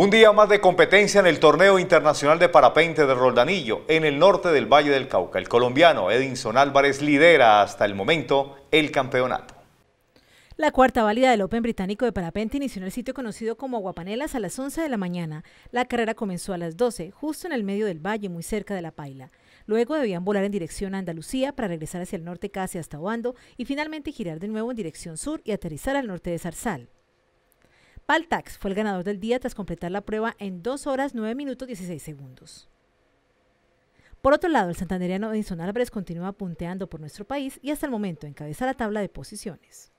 Un día más de competencia en el torneo internacional de parapente de Roldanillo, en el norte del Valle del Cauca. El colombiano Edinson Álvarez lidera hasta el momento el campeonato. La cuarta válida del Open británico de parapente inició en el sitio conocido como Guapanelas a las 11 de la mañana. La carrera comenzó a las 12, justo en el medio del valle, muy cerca de la paila. Luego debían volar en dirección a Andalucía para regresar hacia el norte casi hasta Oando y finalmente girar de nuevo en dirección sur y aterrizar al norte de Zarzal. Paltax fue el ganador del día tras completar la prueba en 2 horas 9 minutos 16 segundos. Por otro lado, el santanderiano Edison Álvarez continúa punteando por nuestro país y hasta el momento encabeza la tabla de posiciones.